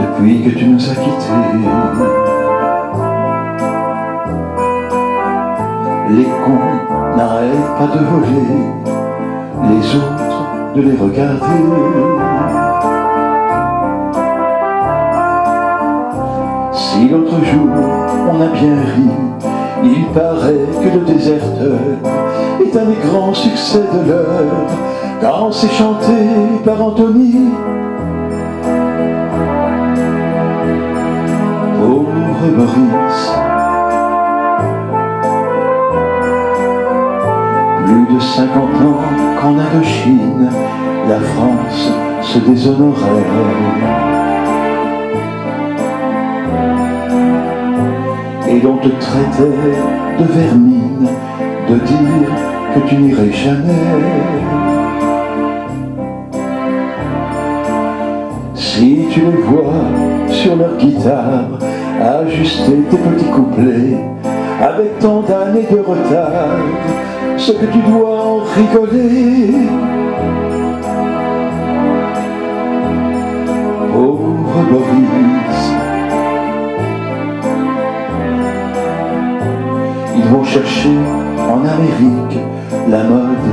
depuis que tu nous as quittés. Les cons n'arrêtent pas de voler, les autres de les regarder. Si l'autre jour on a bien ri, il paraît que le déserteur est un des grands succès de l'heure, quand c'est chanté par Anthony. Plus de 50 ans qu'en Indochine, la France se déshonorait. et l'on te traitait de vermine, de dire que tu n'irais jamais. Si tu les vois sur leur guitare, ajuster tes petits couplets, avec tant d'années de retard, ce que tu dois en rigoler. Pauvre Boris, Ils vont chercher en Amérique la mode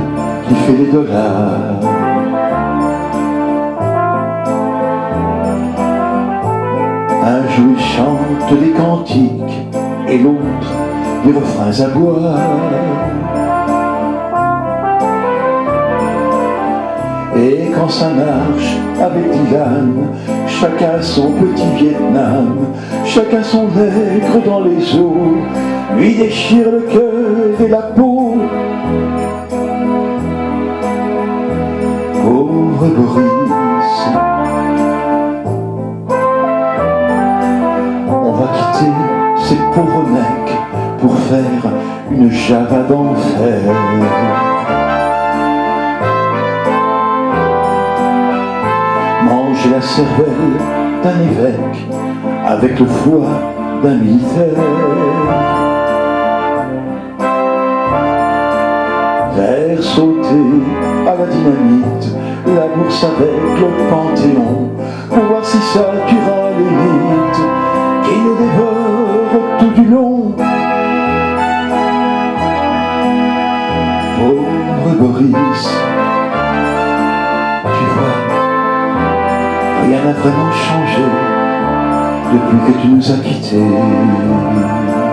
qui fait les dollars. Un jouet chante des cantiques et l'autre des refrains à boire. Et quand ça marche avec Dylan, chacun son petit Vietnam, chacun son nègre dans les eaux, lui déchire le cœur et la peau. Pauvre Boris, ces pauvres mecs pour faire une java d'enfer. Manger la cervelle d'un évêque avec le foie d'un militaire. Faire sauter à la dynamite la bourse avec le panthéon Boris, tu vois, rien n'a vraiment changé depuis que tu nous as quittés.